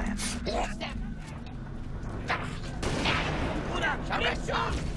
it quiet.